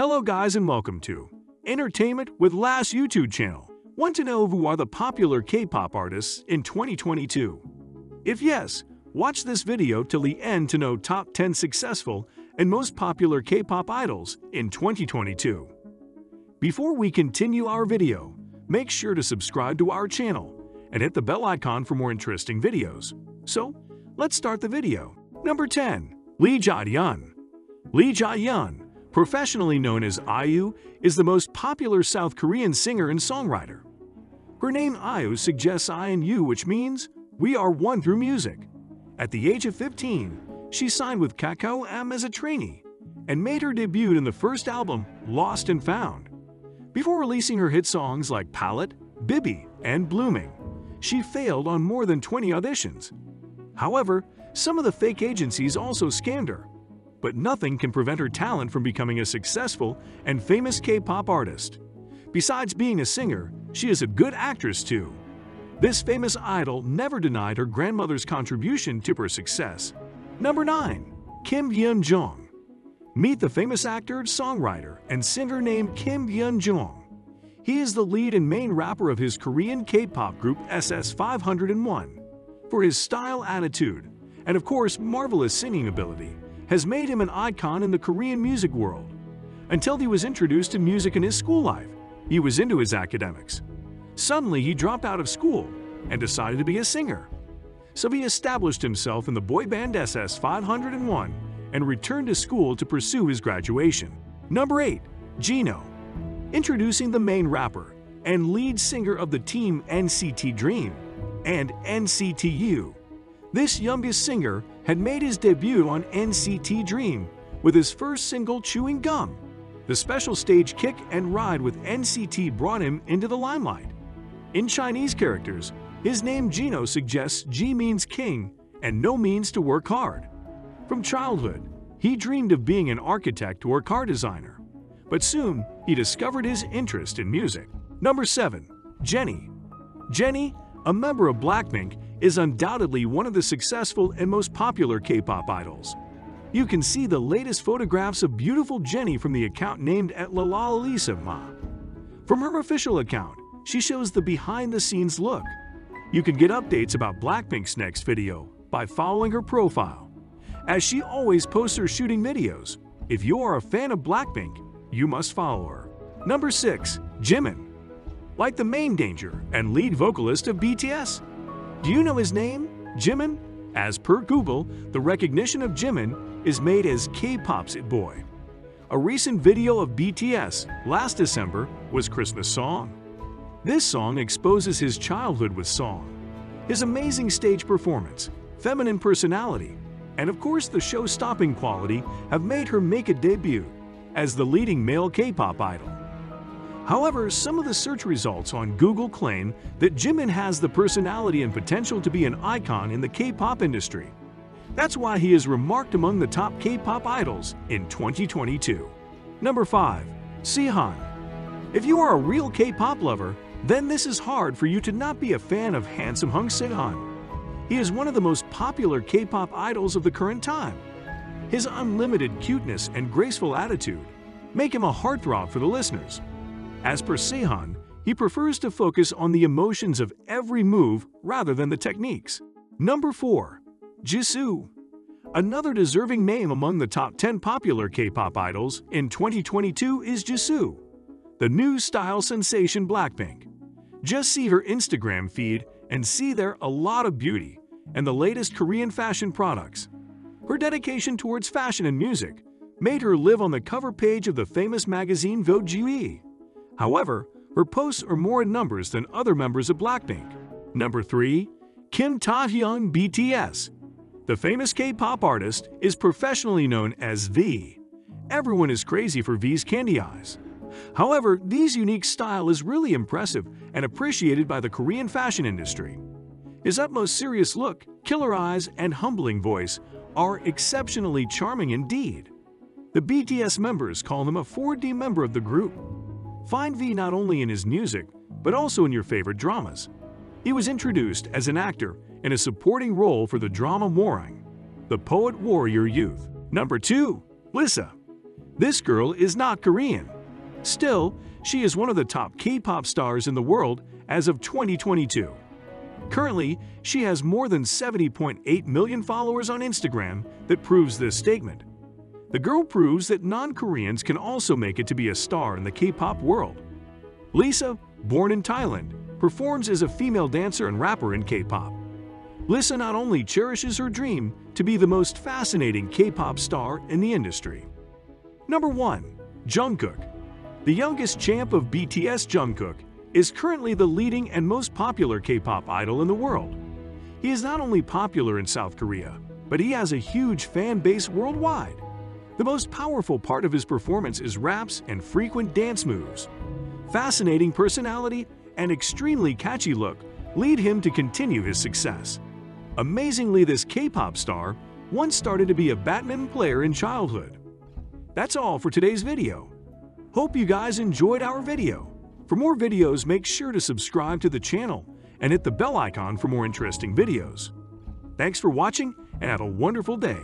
Hello guys and welcome to Entertainment with Les YouTube channel. Want to know who are the popular K-pop artists in 2022? If yes, watch this video till the end to know top 10 successful and most popular K-pop idols in 2022. Before we continue our video, make sure to subscribe to our channel and hit the bell icon for more interesting videos. So, let's start the video. Number 10. Lee Ja-yeon Lee Ja-yeon, professionally known as IU, is the most popular South Korean singer and songwriter. Her name IU suggests I and you, which means we are one through music. At the age of 15, she signed with Kakao M as a trainee and made her debut in the first album, Lost and Found. Before releasing her hit songs like Palette, BBIBBI, and Blooming, she failed on more than 20 auditions. However, some of the fake agencies also scammed her. But nothing can prevent her talent from becoming a successful and famous K-pop artist. Besides being a singer, she is a good actress too. This famous idol never denied her grandmother's contribution to her success. Number 9. Kim Hyun-joong Meet the famous actor, songwriter, and singer named Kim Hyun-joong. He is the lead and main rapper of his Korean K-pop group SS501. For his style attitude, and of course marvelous singing ability, has made him an icon in the Korean music world. Until he was introduced to music in his school life, he was into his academics. Suddenly, he dropped out of school and decided to be a singer. So he established himself in the boy band SS 501 and returned to school to pursue his graduation. Number 8. Jeno Introducing the main rapper and lead singer of the team NCT Dream and NCT U. This youngest singer had made his debut on NCT Dream with his first single Chewing Gum. The special stage kick and ride with NCT brought him into the limelight. In Chinese characters, his name Jeno suggests G means king and no means to work hard. From childhood, he dreamed of being an architect or car designer. But soon, he discovered his interest in music. Number 7. Jennie Jennie, a member of Blackpink, is undoubtedly one of the successful and most popular K-pop idols. You can see the latest photographs of beautiful Jennie from the account named at Lalalisa Ma. From her official account, she shows the behind-the-scenes look. You can get updates about Blackpink's next video by following her profile. As she always posts her shooting videos, if you are a fan of Blackpink, you must follow her. Number 6. Jimin Like the main danger and lead vocalist of BTS, do you know his name? Jimin? As per Google, the recognition of Jimin is made as K-pop's It Boy. A recent video of BTS last December was Christmas Song. This song exposes his childhood with song, his amazing stage performance, feminine personality, and of course the show-stopping quality have made her make a debut as the leading male K-pop idol. However, some of the search results on Google claim that Jimin has the personality and potential to be an icon in the K-pop industry. That's why he is remarked among the top K-pop idols in 2022. Number 5. Sihan If you are a real K-pop lover, then this is hard for you to not be a fan of handsome Hung Sihan. He is one of the most popular K-pop idols of the current time. His unlimited cuteness and graceful attitude make him a heartthrob for the listeners. As per Sihan, he prefers to focus on the emotions of every move rather than the techniques. Number 4. Jisoo Another deserving name among the top 10 popular K-pop idols in 2022 is Jisoo, the new style sensation Blackpink. Just see her Instagram feed and see there a lot of beauty and the latest Korean fashion products. Her dedication towards fashion and music made her live on the cover page of the famous magazine Vogue. However, her posts are more in numbers than other members of Blackpink. Number 3. Kim Taehyung BTS The famous K-pop artist is professionally known as V. Everyone is crazy for V's candy eyes. However, V's unique style is really impressive and appreciated by the Korean fashion industry. His utmost serious look, killer eyes, and humbling voice are exceptionally charming indeed. The BTS members call him a 4D member of the group. Find V not only in his music, but also in your favorite dramas. He was introduced as an actor in a supporting role for the drama Hwarang, The Poet Warrior Youth. Number 2. Lisa This girl is not Korean. Still, she is one of the top K-pop stars in the world as of 2022. Currently, she has more than 70.8 million followers on Instagram that proves this statement. The girl proves that non-Koreans can also make it to be a star in the K-pop world. Lisa, born in Thailand, performs as a female dancer and rapper in K-pop. Lisa not only cherishes her dream to be the most fascinating K-pop star in the industry. Number 1. Jungkook The youngest champ of BTS Jungkook is currently the leading and most popular K-pop idol in the world. He is not only popular in South Korea, but he has a huge fan base worldwide. The most powerful part of his performance is raps and frequent dance moves. Fascinating personality and extremely catchy look lead him to continue his success. Amazingly, this K-pop star once started to be a badminton player in childhood. That's all for today's video. Hope you guys enjoyed our video. For more videos, make sure to subscribe to the channel and hit the bell icon for more interesting videos. Thanks for watching and have a wonderful day.